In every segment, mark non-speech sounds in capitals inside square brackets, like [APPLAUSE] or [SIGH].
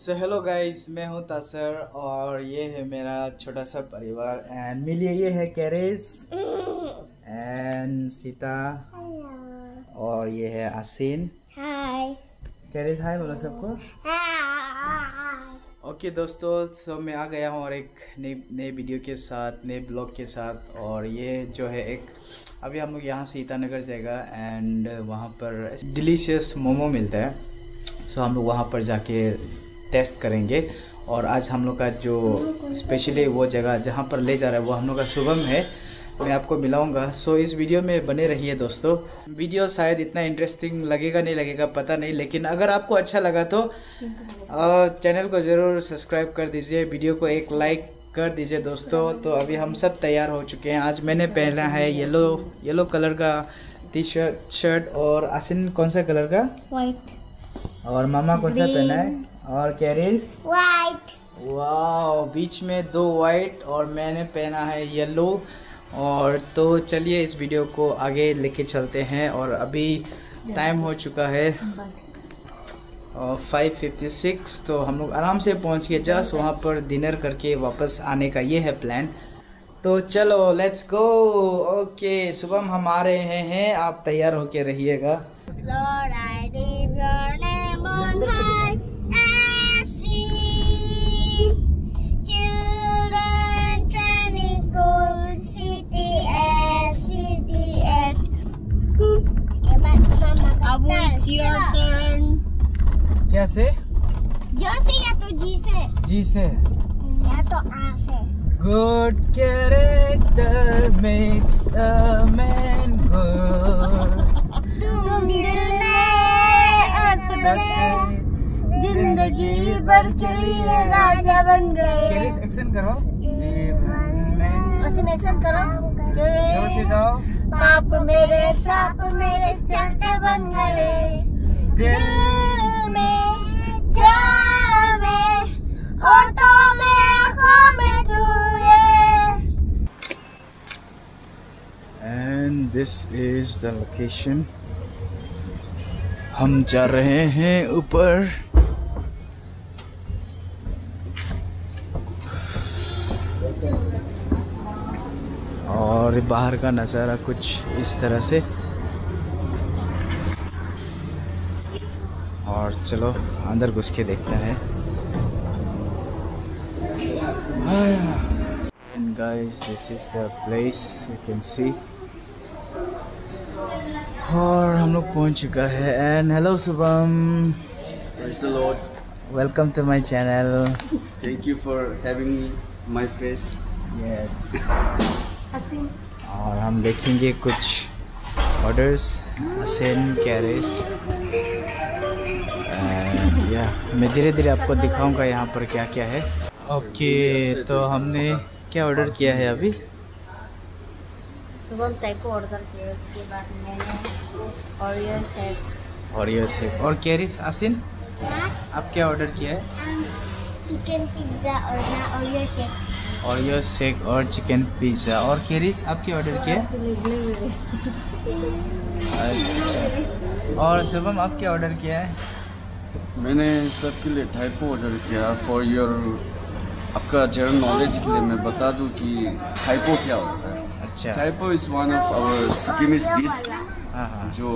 So hello guys मैं हूँ तासर और ये है मेरा छोटा सा परिवार एंड मिलिए ये है कैरेस एंड सीता और ये है आसिन। हाय कैरेस हाय बोलो सबको। ओके okay, दोस्तों सो मैं आ गया हूँ और एक नई नए वीडियो के साथ नए ब्लॉग के साथ और ये जो है एक अभी हम लोग यहाँ से ईटानगर जाएगा एंड वहाँ पर डिलीशियस मोमो मिलता है। सो हम लोग वहाँ पर जाके टेस्ट करेंगे। और आज हम लोग का जो स्पेशली वो जगह जहाँ पर ले जा रहा है वो हम लोग का शुभम है। मैं आपको मिलाऊँगा। सो इस वीडियो में बने रहिए दोस्तों। वीडियो शायद इतना इंटरेस्टिंग लगेगा नहीं लगेगा पता नहीं। लेकिन अगर आपको अच्छा लगा तो चैनल को ज़रूर सब्सक्राइब कर दीजिए। वीडियो को एक लाइक कर दीजिए दोस्तों। तो अभी हम सब तैयार हो चुके हैं। आज मैंने पहना है येलो येलो कलर का टी शर्ट शर्ट और आसिन कौन सा कलर का? वाइट और मामा कौन सा पहना है? और कैरिस व्हाइट वाह बीच में दो वाइट और मैंने पहना है येलो और तो चलिए इस वीडियो को आगे लेके चलते हैं और अभी टाइम हो चुका है। फाइव फिफ्टी सिक्स तो हम लोग आराम से पहुँच गए। जस्ट वहाँ पर डिनर करके वापस आने का ये है प्लान तो चलो लेट्स गो ओके सुबह हम आ रहे हैं आप तैयार होके रहिएगा। अब it's your turn. क्या से? जो से या तो जी से जी से। या तो आ से. Good character makes a man good. तुम दिल में असर ज़िंदगी भर के लिए राजा बन गए एक्शन करो? जीवन में एक्शन करो ज़ोर से गाओ पाप मेरे साप मेरे चलते बन गए। दिल में में में and this is the location हम जा रहे हैं ऊपर। हमारे बाहर का नज़ारा कुछ इस तरह से। और चलो अंदर घुस के देखते हैं। And guys, this is the place you can और हम लोग पहुँच चुका है। And hello Shubham. Welcome to my channel thank you for having my face yes और हम देखेंगे कुछ ऑर्डर्स हसन कैरेस या मैं धीरे धीरे आपको दिखाऊँगा यहाँ पर क्या क्या है। ओके तो हमने क्या ऑर्डर किया है अभी? सुबह को ऑर्डर किया उसके बाद मैंने और ये शेक और ये और कैरिस आसिन आप क्या ऑर्डर किया है? चिकन पिज्जा और ना और ये शेक और ये शेक और चिकन पिज़्ज़ा और कैरिस आपके ऑर्डर किया अच्छा। और शुभम आप क्या ऑर्डर किया है? मैंने सबके लिए टाइपो ऑर्डर किया फॉर योर आपका जनरल नॉलेज के लिए मैं बता दूँ कि टाइपो क्या होता है। अच्छा। Typo is one of our Sikkimese dish जो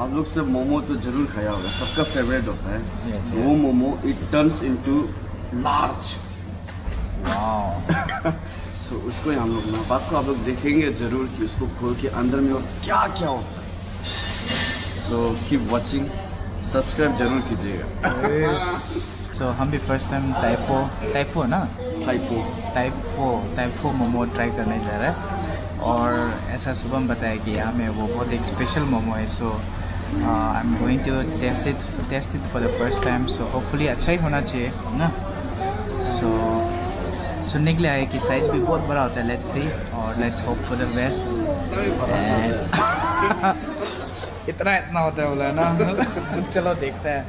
आप लोग सब मोमो तो ज़रूर खाया होगा। सबका फेवरेट होता है। Yes, वो momo it turns into large so उसको ही हम लोग ना बात को आप लोग देखेंगे ज़रूर कि उसको खोल के अंदर में और क्या क्या होता है। सो कीप वॉचिंग सब्सक्राइब ज़रूर कीजिएगा। सो हम भी फ़र्स्ट टाइम टाइपो टाइपो ना? Typo typo typo momo try करने जा रहा है। और ऐसा शुभम बताया कि यहाँ में वो बहुत एक स्पेशल मोमो है so I am going to taste it taste it for the first time so hopefully अच्छा ही होना चाहिए ना? सो सुनने के लिए आया कि साइज़ भी बहुत बड़ा होता है लेट्स सी और let's hope for the best इतना इतना होता है बोला ना? [LAUGHS] चलो देखते हैं.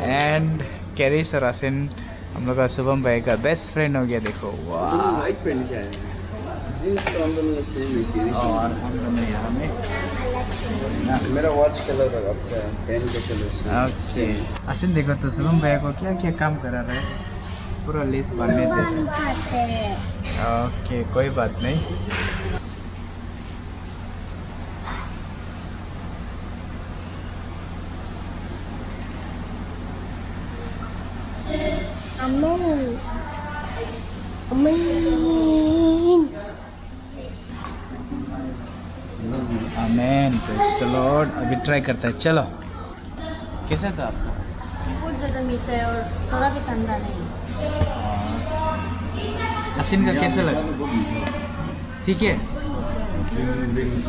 एंड कैरिस और आसिन हम लोग का शुभम भाई का बेस्ट फ्रेंड हो गया देखो. वाह वाइट पेन क्या है। और हम दोनों यहाँ में मेरा वॉच कलर है आपका पेन का कलर ओके असिन देखो तो शुभम भैया को क्या क्या काम करा रहे हैं? पूरा लिस्ट बनने दे। ओके कोई बात नहीं। Amin. Amin. अभी ट्राई करता है चलो। कैसा था आपको? बहुत ज़्यादा मीठा है और थोड़ा भी ठंडा नहीं। असिन का कैसा लगा? ठीक है।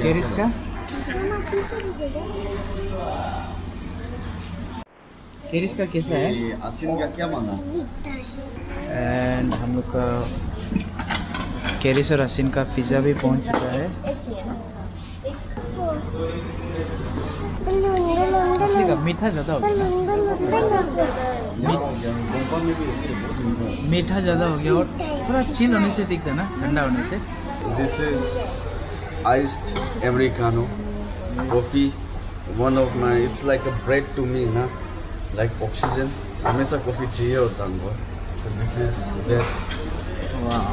केरिस का केरिस का कैसा है? ये आसिन का क्या माना? एंड हम लोग का केरिस और असिन का पिज़्ज़ा भी पहुँच चुका है। असली का मीठा ज़्यादा हो गया में मीठा है। मीठा ज़्यादा हो गया और थोड़ा चिल होने से दिखता ना ठंडा होने से This is iced americano coffee. One of my, it's like a bread to me, ना like oxygen. हमेशा कॉफ़ी चाहिए होता हमको. वाह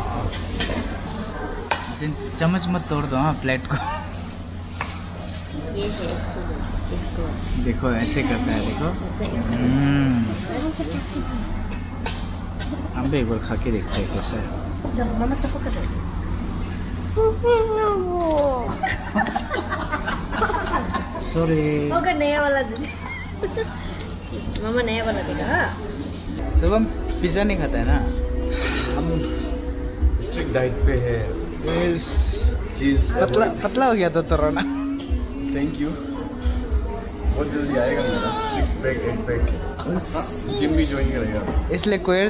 असिन चम्मच मत तोड़ दो हाँ प्लेट को है इसको। देखो ऐसे करता है देखो। ऐसे हम्म। हम भी एक बार खा के देखते हैं कैसा है। सबको कर सॉरी होगा नया वाला दे मम्मा नया वाला देगा हाँ। जब हम पिज़्ज़ा नहीं खाता है ना हम स्ट्रिक्ट डाइट पे है. इस चीज़ पतला पतला हो गया था तो रोना थैंक यू बहुत जल्दी आएगा मेरा। Six pack eight pack gym भी ज्वाइन करेगा। इसलिए कोयर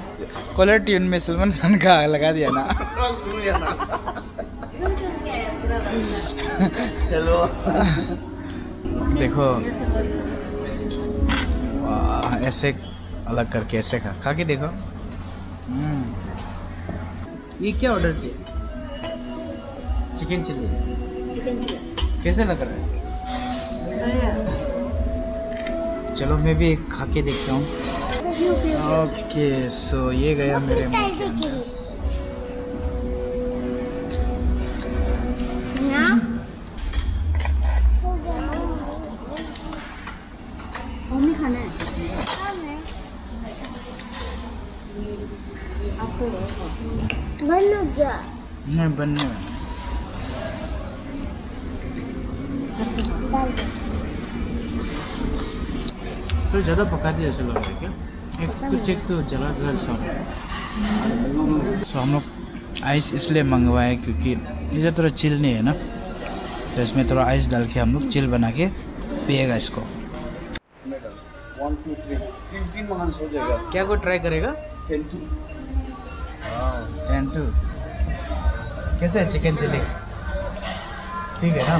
कॉलर ट्यून में सलमान खान का लगा दिया ना। सुन लिया ना हेलो देखो ऐसे अलग करके ऐसे खा खा के देखो। हम्म। ये क्या ऑर्डर किया? चिकन चिल्ली चिकन चिकन कैसे लग रहा है? चलो मैं भी एक खा के देखता हूँ। ओके सो ये गया मेरे बन जा नहीं बनने वाला तो ज़्यादा पका दिया ऐसा लग रहा है क्या? एक कुछ एक तो जला जला सब सो हम लोग आइस इसलिए मंगवाए क्योंकि इधर थोड़ा चिल नहीं है ना? तो इसमें थोड़ा आइस डाल के हम लोग चिल बना के पिएगा इसको। क्या को ट्राई करेगा? टेन टू टेन टू कैसे है चिकन चिली ठीक है ना?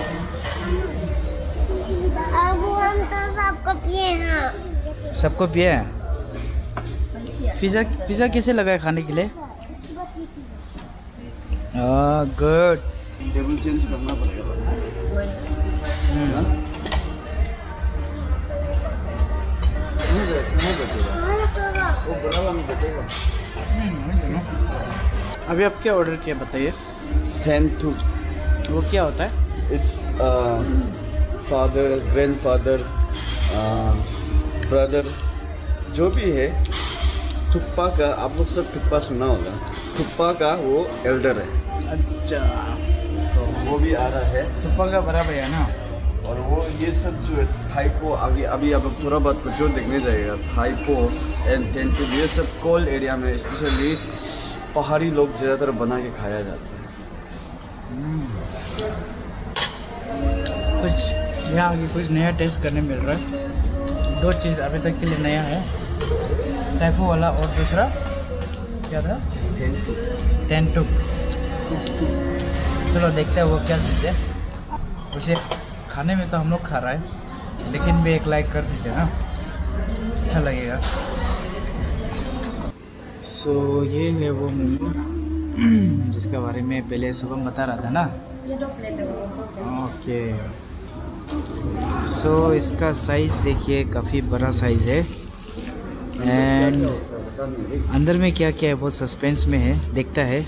अब हम तो सबको पिए हैं। सबको पिए हैं? पिज़्ज़ा पिज़्ज़ा कैसे लगा है खाने के लिए? गुड टेबल चेंज करना पड़ेगा। हाँ? अभी आप क्या ऑर्डर किया बताइए? टू वो क्या होता है? It's father grand grandfather brother जो भी है थुप्पा का आप लोग सब थुप्पा सुना होगा थुप्पा का वो एल्डर है। अच्छा। तो वो भी आ रहा है। तुप्पा का बड़ा भैया ना? और वो ये सब जो है थाईपो अभी अभी आप लोग थोड़ा बहुत कुछ जो देखने जाएगा थाईपो एंड टेंटू ये सब कोल एरिया में स्पेशली पहाड़ी लोग ज़्यादातर बना के खाया जाता है। कुछ यहाँ आगे कुछ नया टेस्ट करने मिल रहा है। दो चीज़ अभी तक के लिए नया है। टाइफो वाला और दूसरा क्या था? टेंटू टेंटू चलो देखते हैं वो क्या चीज़ है। उसे खाने में तो हम लोग खा रहा है लेकिन भी एक लाइक कर दीजिए ना। अच्छा लगेगा। सो so, ये है वो मोमो जिसके बारे में पहले शुभम बता रहा था ना? ओके दो सो इसका साइज़ देखिए काफ़ी बड़ा साइज़ है। एंड अंदर में क्या क्या है वो सस्पेंस में है देखता है।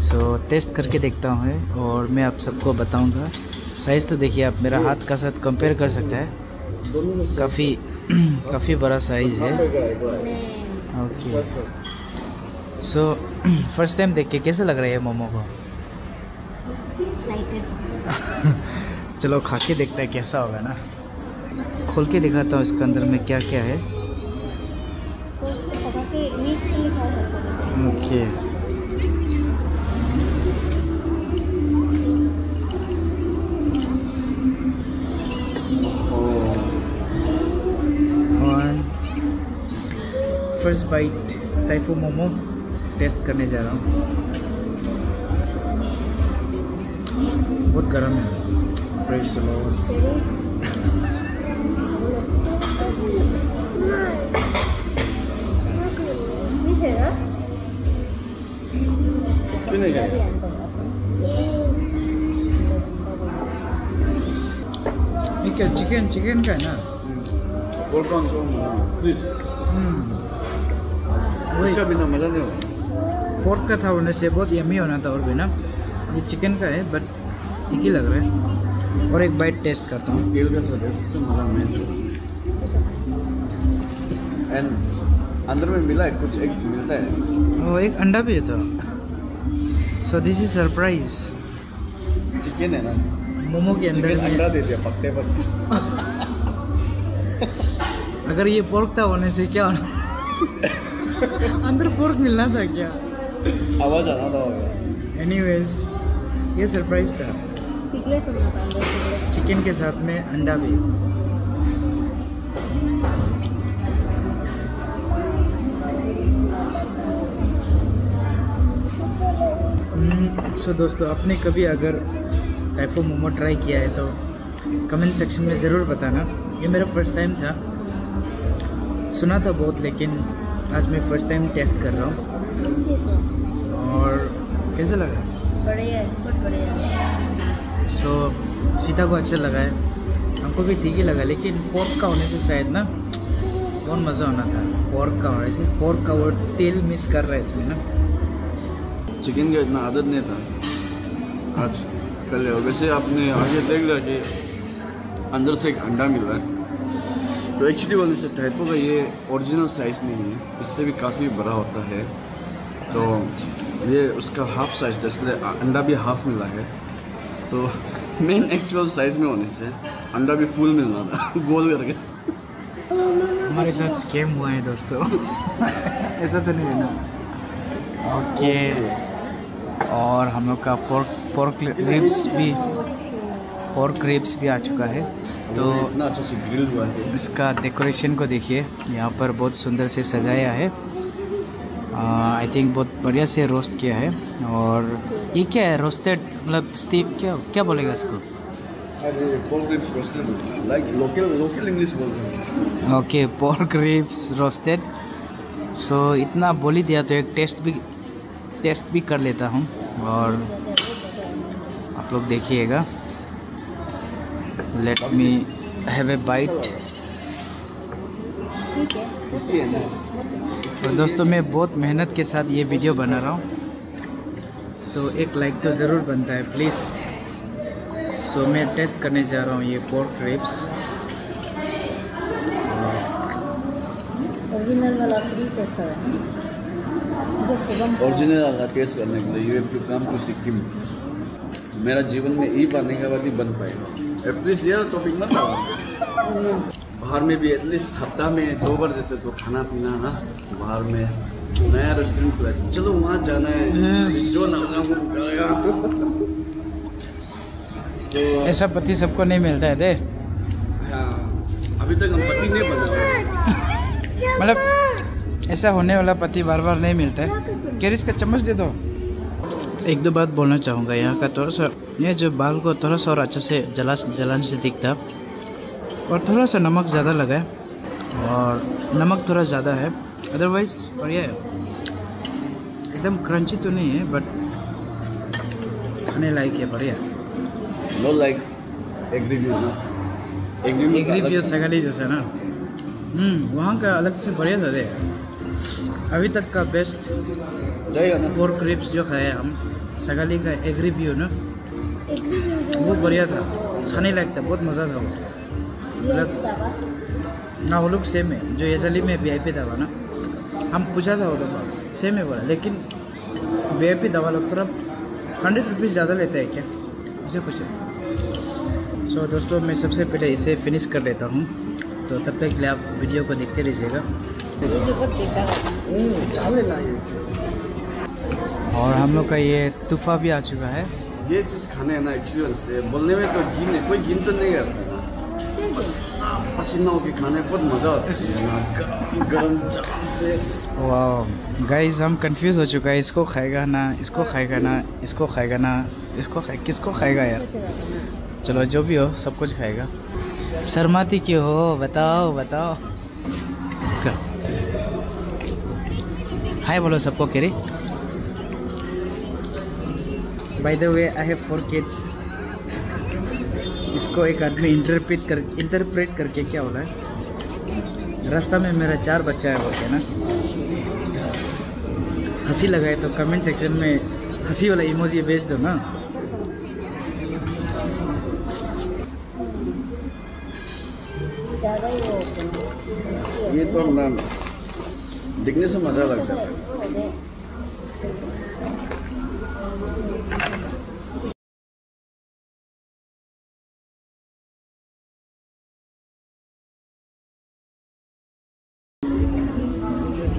सो so, टेस्ट करके देखता हूँ और मैं आप सबको बताऊँगा। साइज़ तो देखिए आप मेरा हाथ का साथ कंपेयर कर सकता है। काफ़ी [CLEARS THROAT] काफ़ी बड़ा साइज़ है। ओके सो फ़र्स्ट टाइम देख के कैसे लग रहा है मोमो को? [LAUGHS] चलो खा के देखते हैं कैसा होगा ना। खोल के दिखाता हूँ इसके अंदर में क्या क्या हैं। Okay. First bite type of momo taste करने जा रहा हूँ। बहुत गर्म है। The ये क्या चिकन चिकन का है ना? हम्म। इसका बिना मज़ा नहीं होगा। पोर्क का था होने से बहुत यमी होना था और भी ना। ये चिकन का है बट ठीक ही लग रहा है। और एक बाइट टेस्ट करता हूँ। एंड अंदर में मिला है कुछ एक मिलता है। वो एक अंडा भी है तो। So this is surprise chicken है ना? मोमो के अंदर अंडा दे दिया पकते पकते अगर ये पोर्क था होने से क्या होना? अंदर पोर्क मिलना था क्या? आवाज़ आना था होगा एनीवेज ये सरप्राइज़ था। चिकन के साथ में अंडा भी। सो दोस्तों आपने कभी अगर टाइफो मोमो ट्राई किया है तो कमेंट सेक्शन में ज़रूर बताना। ये मेरा फ़र्स्ट टाइम था। सुना था बहुत लेकिन आज मैं फ़र्स्ट टाइम टेस्ट कर रहा हूँ। तो और कैसे लगा? बढ़िया बहुत बढ़िया सो सीता को अच्छा लगा है। हमको भी ठीक ही लगा, लेकिन पोर्क का होने से शायद ना बहुत मज़ा होना था। पोर्क का होने से पोर्क का वो तेल मिस कर रहा है इसमें ना। चिकन का इतना आदत नहीं था। आज कल। वैसे आपने आगे देख लिया कि अंदर से एक अंडा मिल रहा है। तो एक्चुअली बोलने से टाइपो का ये ओरिजिनल साइज़ नहीं है। इससे भी काफ़ी बड़ा होता है। तो ये उसका हाफ़ साइज़ था, इसलिए अंडा भी हाफ़ मिला है। तो मेन एक्चुअल साइज़ में होने से अंडा भी फुल मिलना था। [LAUGHS] गोल करके। हमारे साथ स्कैम हुआ है दोस्तों। [LAUGHS] ऐसा तो नहीं है ना। ओके और हम लोग का पोर्क पोर्क रिब्स भी पोर्क रिब्स भी आ चुका है। तो तो इतना अच्छा से ग्रिल हुआ है। इसका डेकोरेशन को देखिए। यहाँ पर बहुत सुंदर से सजाया है। आई थिंक बहुत बढ़िया से रोस्ट किया है। और ये क्या है रोस्टेड मतलब स्टीव क्या क्या बोलेगा इसको? लाइक लोकल लोकल इंग्लिश बोल रहे हैं। Okay pork ribs roasted so इतना बोल ही दिया तो एक टेस्ट भी टेस्ट भी कर लेता हूँ। और आप लोग देखिएगा। Let me have a bite और दोस्तों मैं बहुत मेहनत के साथ ये वीडियो बना रहा हूँ। तो एक लाइक तो ज़रूर बनता है प्लीज़ सो मैं टेस्ट करने जा रहा हूँ ये पोर्क रिब्स ओरिजिनल वाला टेस्ट है। वाला करने के लिए you have to come to Sikkim मेरा जीवन में बार नहीं बाद ही बन पाएगा। एटलीस्ट ये टॉपिक मत। बाहर में भी एटलीस्ट हफ़्ता में दो बार जैसे तो खाना पीना ना? बाहर में नया रेस्टोरेंट खुला चलो वहाँ जाना है। Yes. जो ना So, ऐसा पति सबको नहीं मिलता है दे। हाँ, अभी तक हम पति नहीं बना मतलब ऐसा होने वाला पति बार बार नहीं मिलता है। कैरिस का चम्मच दे दो। एक दो बात बोलना चाहूँगा यहाँ का थोड़ा सा। ये जो बाल को थोड़ा सा और अच्छे से जला जलाने से दिखता। और थोड़ा सा नमक ज़्यादा लगा है और नमक थोड़ा ज़्यादा है। अदरवाइज़ बढ़िया है। एकदम क्रंची तो नहीं है बट खाने लायक है बढ़िया। नो लाइक एग्री एग्री व्यू सगाली जैसा ना? हम्म वहाँ का अलग से बढ़िया था दे अभी तक का बेस्ट फोर क्रिप्स जो खाए हम सगाली का एग्री व्यू ना? वो बढ़िया था। खाने लायक था बहुत मज़ा था वो। मतलब ना, वो लोग सेम है। जो एजली में वी आई पी दवा ना, हम पूछा था वो लोग सेम है बोला। लेकिन वी आई पी दवा लोग थोड़ा हंड्रेड रुपीज़ ज़्यादा लेते हैं क्या? इसे कुछ है सो दोस्तों, मैं सबसे पहले इसे फिनिश कर लेता हूँ। तो तब तक के लिए आप वीडियो को देखते रहिएगा। और हम लोग का ये तूफा भी आ चुका है। ये चीज़ खाने है ना है बोलने में तो गिन है कोई गिन तो नहीं करता। पसीना पसीना होके खाने बहुत मज़ा आता है ना। से। वाह गाइस हम कंफ्यूज हो चुका है। इसको खाएगा ना इसको खाएगा ना इसको खाएगा ना इसको खाए किसको खाएगा यार? चलो जो भी हो सब कुछ खाएगा। शर्माती क्यों हो? बताओ बताओ। हाय बोलो सबको Kerry. By the way I have four kids इसको एक आदमी इंटरप्रेट कर इंटरप्रेट करके क्या बोला है? रास्ता में मेरा चार बच्चा है बोलते ना? हँसी लगाए तो कमेंट सेक्शन में हँसी वाला इमोजी भेज दो ना। ये तो ना दिखने से मज़ा लगता है।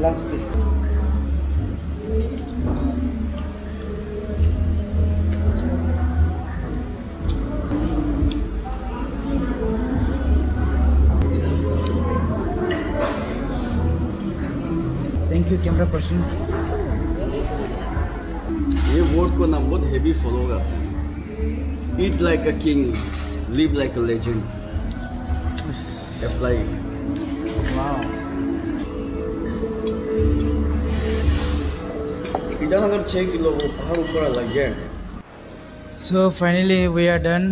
Last piece. Thank you, camera person. ये वर्ड को ना बहुत हेवी फॉलो करते हैं। Eat like a king live like a legend apply Itanagar छः किलो वो पहाड़ ऊपर लग गया So, finally, we are done.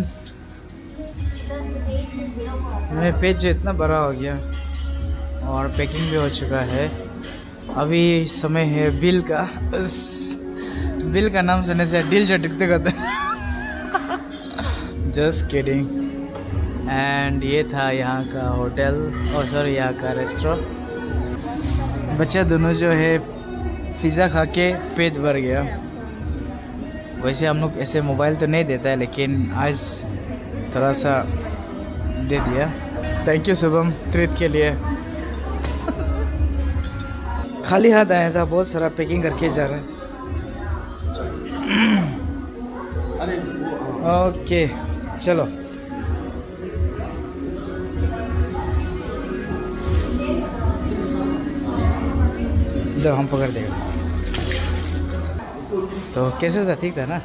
मेरे पेज जो इतना बड़ा हो गया और पैकिंग भी हो चुका है। अभी समय है बिल का। [LAUGHS] बिल का नाम सुनने से दिल जो टिकते करते जस्ट किडिंग एंड ये था यहाँ का होटल और सॉरी यहाँ का रेस्टोरेंट बच्चा दोनों जो है पिज़्ज़ा खा के पेट भर गया। वैसे हम लोग ऐसे मोबाइल तो नहीं देता है, लेकिन आज थोड़ा सा दे दिया। थैंक यू शुभम ट्रीट के लिए। खाली हाथ आया था, बहुत सारा पैकिंग करके जा रहा है। ओके चलो। हम पकड़ देगा तो कैसे था ठीक था ना?